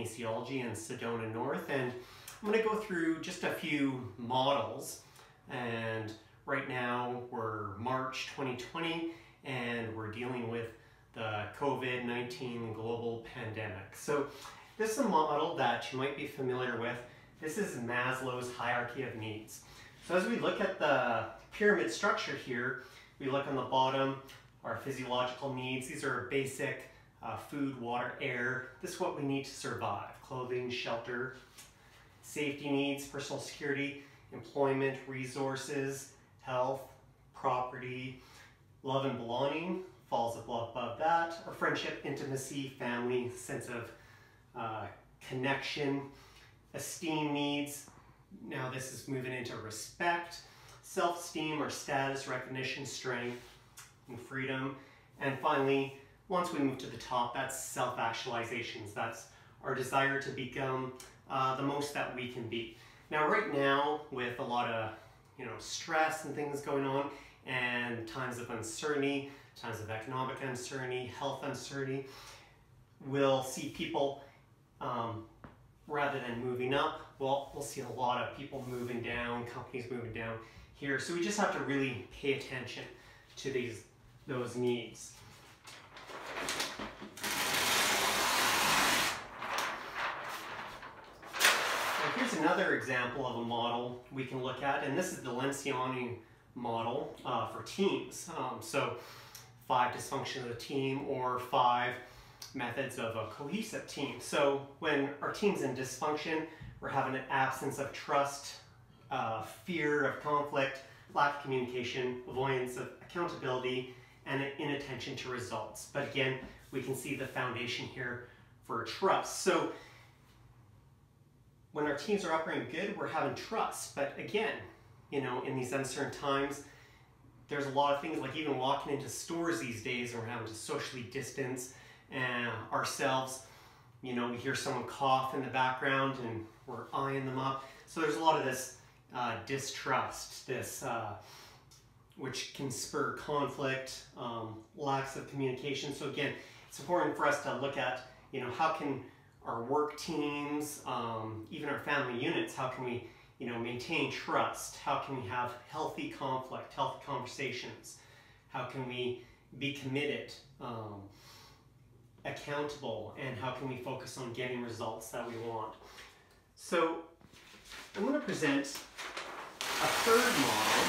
Kinesiology in Sedona North and I'm going to go through just a few models and right now we're March 2020 and we're dealing with the COVID-19 global pandemic. So this is a model that you might be familiar with. This is Maslow's hierarchy of needs. So as we look at the pyramid structure here, we look on the bottom, our physiological needs. These are basic uh, food, water, air. This is what we need to survive. Clothing, shelter, safety needs, personal security, employment, resources, health, property, love and belonging falls above that, or friendship, intimacy, family, sense of uh, connection, esteem needs. Now this is moving into respect, self-esteem or status, recognition, strength, and freedom. And finally, once we move to the top, that's self-actualizations. That's our desire to become uh, the most that we can be. Now, right now, with a lot of you know stress and things going on, and times of uncertainty, times of economic uncertainty, health uncertainty, we'll see people um, rather than moving up. Well, we'll see a lot of people moving down, companies moving down here. So we just have to really pay attention to these those needs. Another example of a model we can look at, and this is the Lencioni model uh, for teams. Um, so five dysfunction of the team or five methods of a cohesive team. So when our team's in dysfunction, we're having an absence of trust, uh, fear of conflict, lack of communication, avoidance of accountability, and inattention to results. But again, we can see the foundation here for trust. So when our teams are operating good, we're having trust. But again, you know, in these uncertain times, there's a lot of things like even walking into stores these days and we're having to socially distance and uh, ourselves. You know, we hear someone cough in the background and we're eyeing them up. So there's a lot of this uh, distrust, this uh, which can spur conflict, um, lacks of communication. So again, it's important for us to look at, you know, how can our work teams, um, even our family units, how can we you know, maintain trust? How can we have healthy conflict, healthy conversations? How can we be committed, um, accountable, and how can we focus on getting results that we want? So I'm going to present a third model.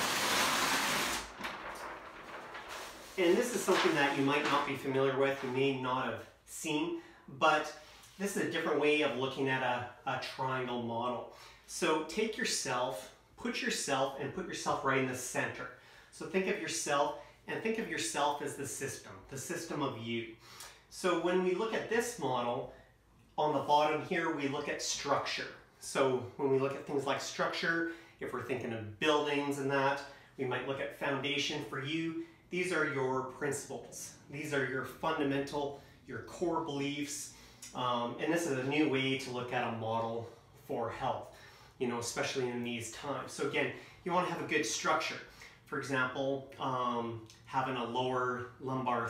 And this is something that you might not be familiar with, you may not have seen, but this is a different way of looking at a, a triangle model. So take yourself, put yourself, and put yourself right in the center. So think of yourself, and think of yourself as the system, the system of you. So when we look at this model, on the bottom here, we look at structure. So when we look at things like structure, if we're thinking of buildings and that, we might look at foundation for you. These are your principles. These are your fundamental, your core beliefs. Um, and this is a new way to look at a model for health you know, especially in these times. So again, you want to have a good structure. For example, um, having a lower lumbar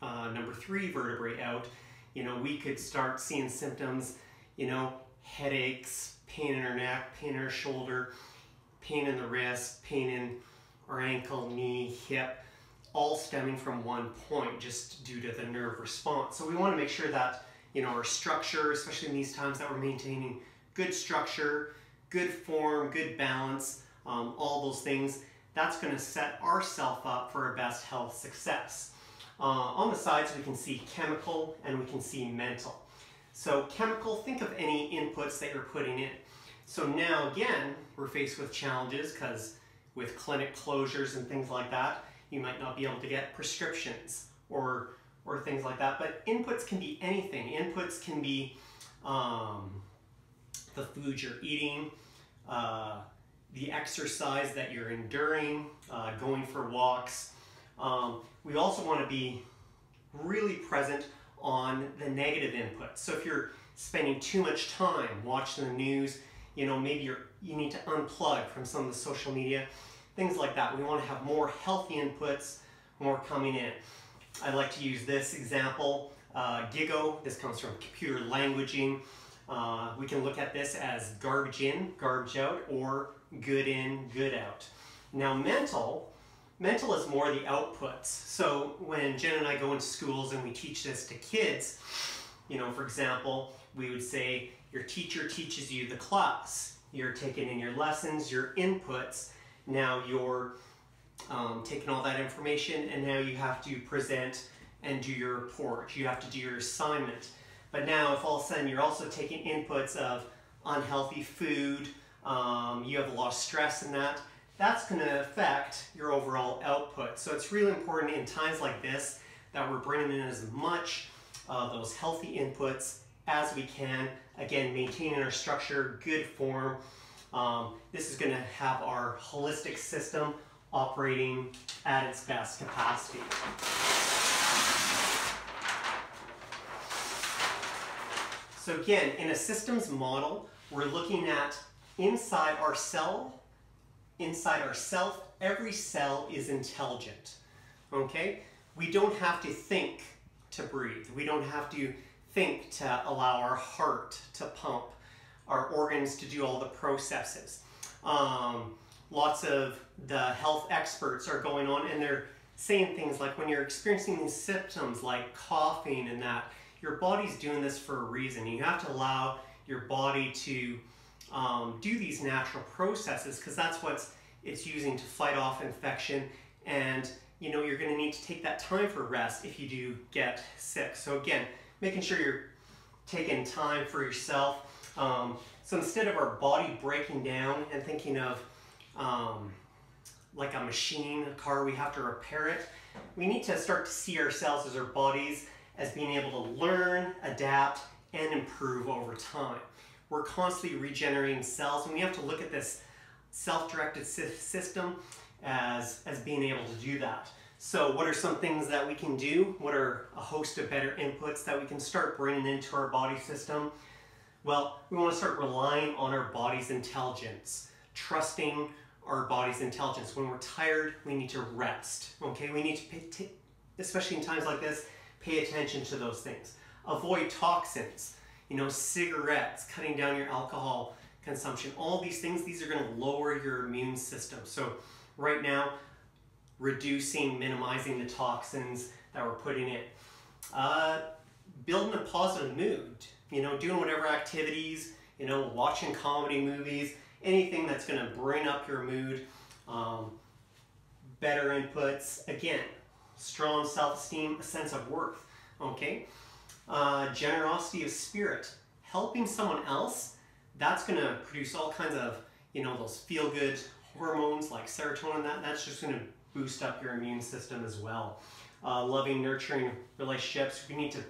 uh, number three vertebrae out, you know, we could start seeing symptoms, you know, headaches, pain in our neck, pain in our shoulder, pain in the wrist, pain in our ankle, knee, hip, all stemming from one point just due to the nerve response. So we want to make sure that, you know, our structure, especially in these times that we're maintaining good structure, good form, good balance, um, all those things, that's going to set ourself up for our best health success. Uh, on the sides we can see chemical and we can see mental. So chemical, think of any inputs that you're putting in. So now again, we're faced with challenges because with clinic closures and things like that, you might not be able to get prescriptions or, or things like that. But inputs can be anything. Inputs can be um, the food you're eating, uh, the exercise that you're enduring, uh, going for walks. Um, we also want to be really present on the negative input. So if you're spending too much time watching the news, you know, maybe you're, you need to unplug from some of the social media, things like that. We want to have more healthy inputs, more coming in. I like to use this example, uh, GIGO. This comes from computer languaging. Uh, we can look at this as garbage in, garbage out, or good in, good out. Now mental, mental is more the outputs. So when Jen and I go into schools and we teach this to kids, you know, for example, we would say your teacher teaches you the class. You're taking in your lessons, your inputs. Now you're um, taking all that information and now you have to present and do your report. You have to do your assignment. But now if all of a sudden you're also taking inputs of unhealthy food, um, you have a lot of stress in that, that's going to affect your overall output. So it's really important in times like this that we're bringing in as much of those healthy inputs as we can. Again, maintaining our structure, good form. Um, this is going to have our holistic system operating at its best capacity. So again, in a systems model, we're looking at inside our cell, inside our self, every cell is intelligent, okay? We don't have to think to breathe. We don't have to think to allow our heart to pump, our organs to do all the processes. Um, lots of the health experts are going on and they're saying things like when you're experiencing these symptoms like coughing and that, your body's doing this for a reason. You have to allow your body to um, do these natural processes because that's what it's using to fight off infection and you know you're going to need to take that time for rest if you do get sick. So again, making sure you're taking time for yourself. Um, so instead of our body breaking down and thinking of um, like a machine, a car, we have to repair it, we need to start to see ourselves as our bodies as being able to learn, adapt, and improve over time. We're constantly regenerating cells, and we have to look at this self-directed system as, as being able to do that. So what are some things that we can do? What are a host of better inputs that we can start bringing into our body system? Well, we want to start relying on our body's intelligence, trusting our body's intelligence. When we're tired, we need to rest, okay? We need to, pay, especially in times like this, pay attention to those things. Avoid toxins, you know, cigarettes, cutting down your alcohol consumption, all these things, these are going to lower your immune system. So right now, reducing, minimizing the toxins that we're putting in. Uh, building a positive mood, you know, doing whatever activities, you know, watching comedy movies, anything that's going to bring up your mood, um, better inputs. Again, strong self-esteem, a sense of worth, okay? Uh, generosity of spirit, helping someone else, that's gonna produce all kinds of, you know, those feel-good hormones like serotonin, that, that's just gonna boost up your immune system as well. Uh, loving, nurturing relationships, we need to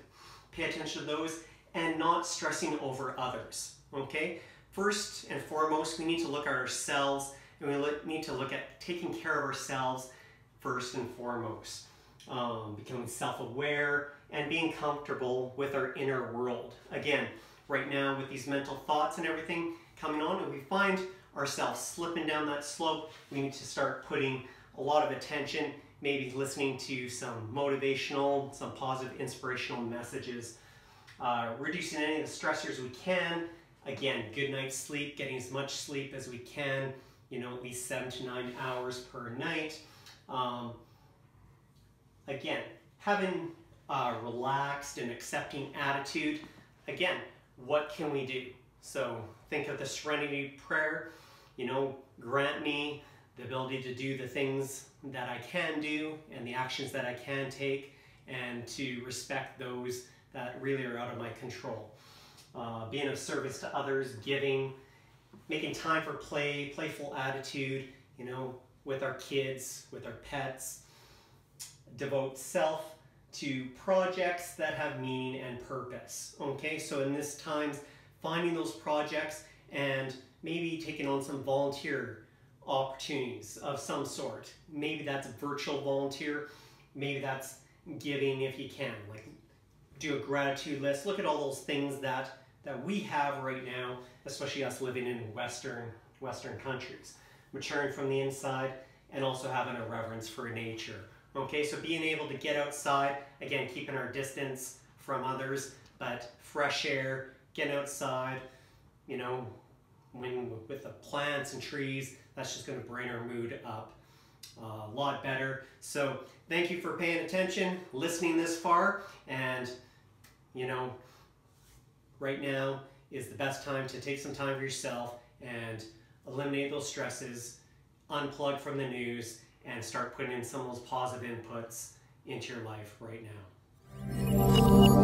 pay attention to those and not stressing over others, okay? First and foremost, we need to look at ourselves and we need to look at taking care of ourselves first and foremost um, becoming self-aware, and being comfortable with our inner world. Again, right now with these mental thoughts and everything coming on, and we find ourselves slipping down that slope, we need to start putting a lot of attention, maybe listening to some motivational, some positive, inspirational messages, uh, reducing any of the stressors we can. Again, good night's sleep, getting as much sleep as we can, you know, at least seven to nine hours per night. Um, Again, having a relaxed and accepting attitude. Again, what can we do? So think of the serenity prayer, you know, grant me the ability to do the things that I can do and the actions that I can take and to respect those that really are out of my control. Uh, being of service to others, giving, making time for play, playful attitude, you know, with our kids, with our pets, devote self to projects that have meaning and purpose. Okay, so in this times, finding those projects and maybe taking on some volunteer opportunities of some sort. Maybe that's a virtual volunteer, maybe that's giving if you can, like do a gratitude list. Look at all those things that that we have right now, especially us living in Western Western countries. Maturing from the inside and also having a reverence for nature. Okay, so being able to get outside, again, keeping our distance from others, but fresh air, getting outside, you know, when with the plants and trees, that's just going to bring our mood up uh, a lot better. So thank you for paying attention, listening this far, and you know, right now is the best time to take some time for yourself and eliminate those stresses, unplug from the news, and start putting in some of those positive inputs into your life right now.